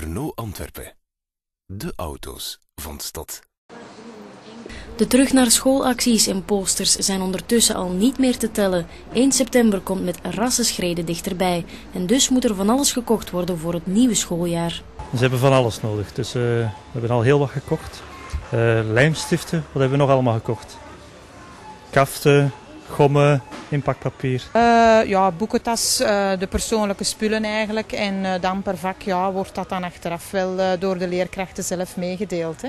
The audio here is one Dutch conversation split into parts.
Renault Antwerpen. De auto's van de stad. De terug naar schoolacties en posters zijn ondertussen al niet meer te tellen. 1 september komt met rassenschreden dichterbij en dus moet er van alles gekocht worden voor het nieuwe schooljaar. Ze hebben van alles nodig, dus uh, we hebben al heel wat gekocht. Uh, lijmstiften, wat hebben we nog allemaal gekocht? Kaften, gommen, inpakpapier. Uh, ja, boekentas, de persoonlijke spullen eigenlijk. En dan per vak ja, wordt dat dan achteraf wel door de leerkrachten zelf meegedeeld. Hè.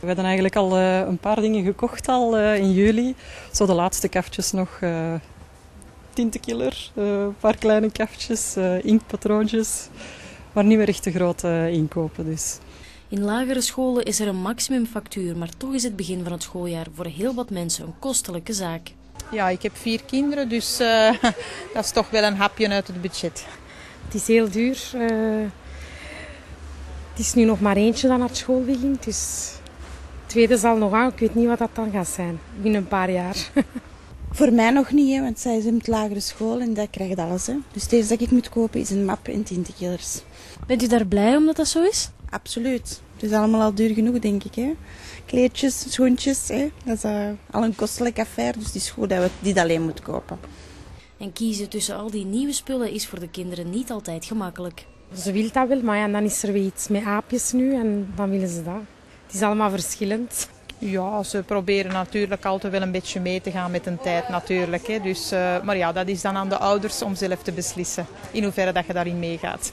We hebben eigenlijk al uh, een paar dingen gekocht al uh, in juli. Zo de laatste kaftjes nog. Uh, tintenkiller, een paar kleine kaftjes, inkpatroontjes. Maar niet meer echt te grote inkopen dus. In lagere scholen is er een maximumfactuur, maar toch is het begin van het schooljaar voor heel wat mensen een kostelijke zaak. Ja, ik heb vier kinderen, dus dat is toch wel een hapje uit het budget. Het is heel duur. het is nu nog maar eentje dat naar school begint, dus tweede zal nog aan. Ik weet niet wat dat dan gaat zijn binnen een paar jaar. Voor mij nog niet, hè, want zij is in het lagere school en dat krijgt alles. Hè. Dus het eerste dat ik moet kopen is een map en tintenkillers. Bent u daar blij omdat dat zo is? Absoluut. Het is allemaal al duur genoeg, denk ik. Hè. Kleedjes, schoentjes, hè. dat is uh, al een kostelijke affaire. Dus het is goed dat we dit alleen moeten kopen. En kiezen tussen al die nieuwe spullen is voor de kinderen niet altijd gemakkelijk. Ze wil dat wel, maar ja, dan is er weer iets met aapjes nu en dan willen ze dat. Het is allemaal verschillend. Ja, ze proberen natuurlijk altijd wel een beetje mee te gaan met de tijd natuurlijk. Hè. Dus, uh, maar ja, dat is dan aan de ouders om zelf te beslissen in hoeverre dat je daarin meegaat.